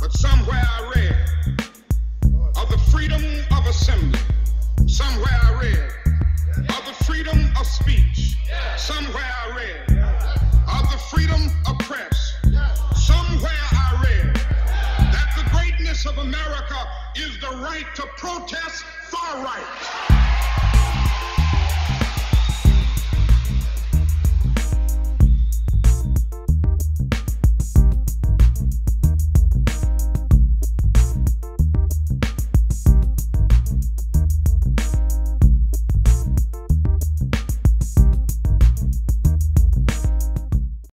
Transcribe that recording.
But somewhere I read of the freedom of assembly. Somewhere I read of the freedom of speech. Somewhere I read of the freedom of press. Somewhere I read that the greatness of America is the right to protest far right.